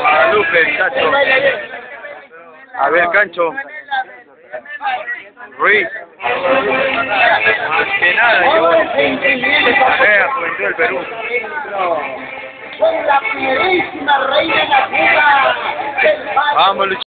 Guadalupe, Cacho. A ver, Cancho. Ruiz. Más que nada, yo. Vea, pues, Juventud del Perú. Soy la primerísima reina de la Cuba Vamos, Luchito.